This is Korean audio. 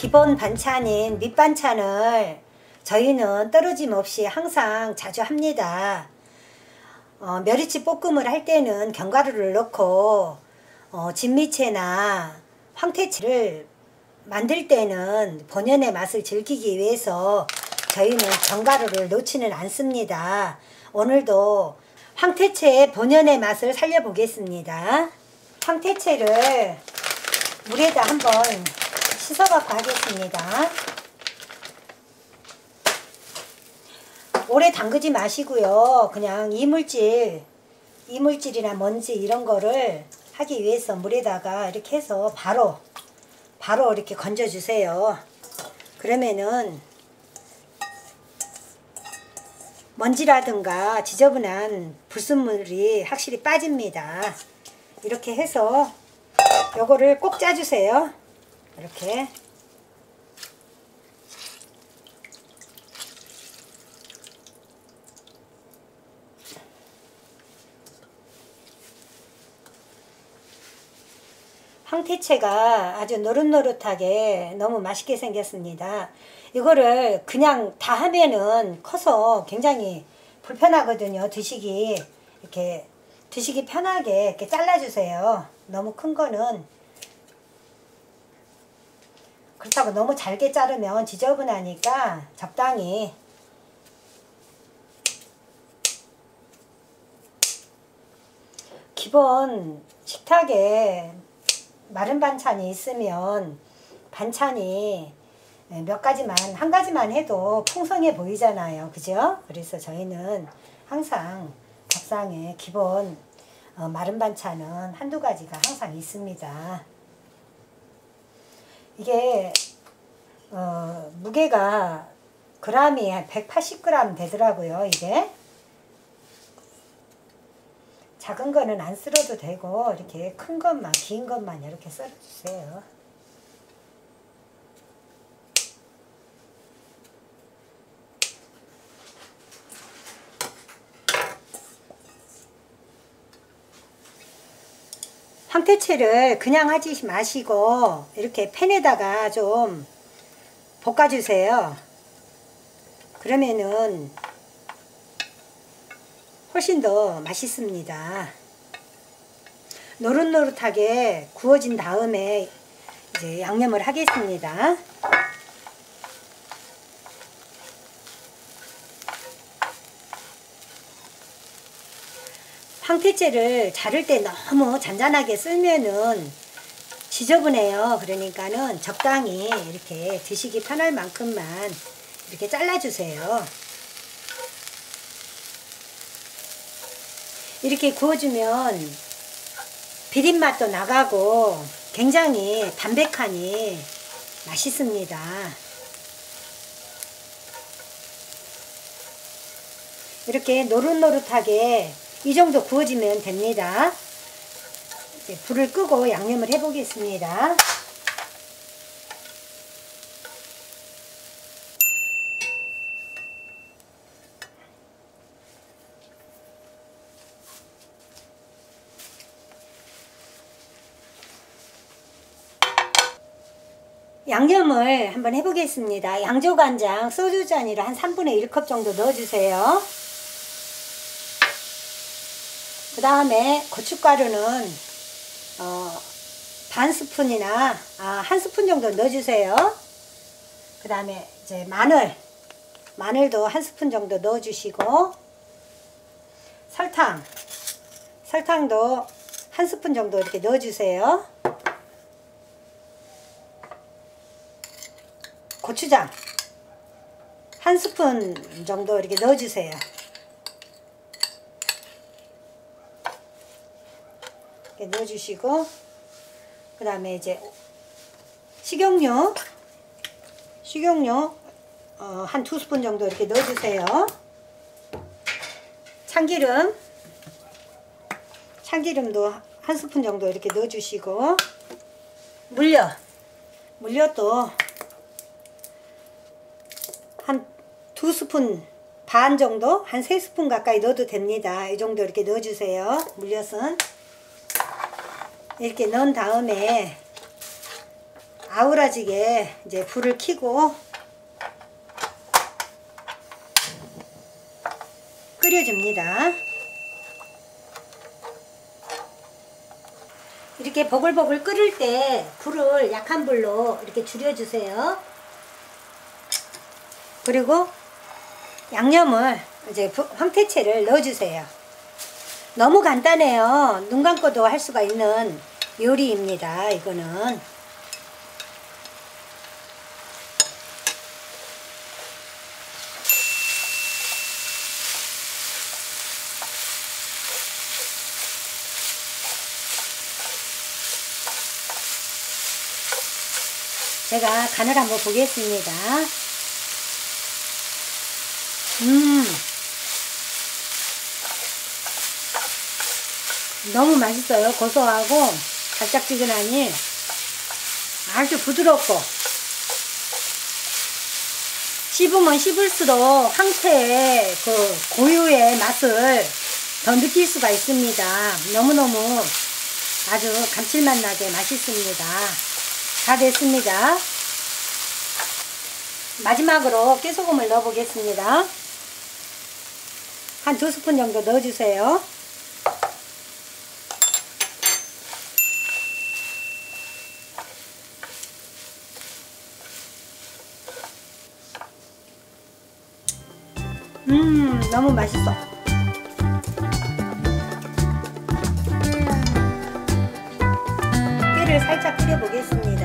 기본 반찬인 밑반찬을 저희는 떨어짐 없이 항상 자주 합니다. 어, 멸치 볶음을 할 때는 견과류를 넣고 어, 진미채나 황태채를 만들 때는 본연의 맛을 즐기기 위해서 저희는 견과류를 넣지는 않습니다. 오늘도 황태채의 본연의 맛을 살려보겠습니다. 황태채를 물에다 한번 씻어갖고 하겠습니다. 오래 담그지 마시고요. 그냥 이물질, 이물질이나 먼지 이런 거를 하기 위해서 물에다가 이렇게 해서 바로, 바로 이렇게 건져주세요. 그러면은 먼지라든가 지저분한 불순물이 확실히 빠집니다. 이렇게 해서 요거를 꼭 짜주세요. 이렇게 황태채가 아주 노릇노릇하게 너무 맛있게 생겼습니다. 이거를 그냥 다 하면은 커서 굉장히 불편하거든요. 드시기 이렇게 드시기 편하게 이렇게 잘라주세요. 너무 큰 거는 그렇다고 너무 잘게 자르면 지저분하니까 적당히. 기본 식탁에 마른 반찬이 있으면 반찬이 몇 가지만 한 가지만 해도 풍성해 보이잖아요. 그죠? 그래서 저희는 항상 밥상에 기본 어, 마른 반찬은 한두 가지가 항상 있습니다 이게 어, 무게가 그람이 한 180g 되더라고요 이게. 작은 거는 안 쓸어도 되고 이렇게 큰 것만 긴 것만 이렇게 썰어주세요 황태채를 그냥 하지 마시고 이렇게 팬에다가 좀 볶아주세요. 그러면은 훨씬 더 맛있습니다. 노릇노릇하게 구워진 다음에 이제 양념을 하겠습니다. 황태채를 자를 때 너무 잔잔하게 쓸면은 지저분해요. 그러니까는 적당히 이렇게 드시기 편할 만큼만 이렇게 잘라주세요. 이렇게 구워주면 비린맛도 나가고 굉장히 담백하니 맛있습니다. 이렇게 노릇노릇하게 이 정도 구워지면 됩니다. 이제 불을 끄고 양념을 해 보겠습니다. 양념을 한번 해보겠습니다. 양조간장 소주잔이를 한 3분의 1컵 정도 넣어주세요. 그 다음에 고춧가루는 어, 반 스푼이나 아, 한 스푼 정도 넣어주세요. 그 다음에 이제 마늘 마늘도 한 스푼 정도 넣어주시고 설탕 설탕도 한 스푼 정도 이렇게 넣어주세요. 고추장 한 스푼 정도 이렇게 넣어주세요. 이렇게 넣어주시고 그 다음에 이제 식용유 식용유 어, 한 두 스푼 정도 이렇게 넣어주세요. 참기름 참기름도 한 스푼 정도 이렇게 넣어주시고 물엿 물엿도 한 두 스푼 반 정도 한 세 스푼 가까이 넣어도 됩니다. 이 정도 이렇게 넣어주세요. 물엿은 이렇게 넣은 다음에 아우라지게 이제 불을 켜고 끓여줍니다. 이렇게 버글버글 끓을 때 불을 약한 불로 이렇게 줄여주세요. 그리고 양념을 이제 부- 황태채를 넣어주세요. 너무 간단해요. 눈 감고도 할 수가 있는 요리입니다. 이거는. 제가 간을 한번 보겠습니다. 음. 너무 맛있어요. 고소하고 달짝지근하니 아주 부드럽고 씹으면 씹을수록 황태의 그 고유의 맛을 더 느낄 수가 있습니다. 너무너무 아주 감칠맛 나게 맛있습니다. 다 됐습니다. 마지막으로 깨소금을 넣어 보겠습니다. 한 두 스푼 정도 넣어주세요. 음, 너무 맛있어. 깨를 살짝 끓여 보겠습니다.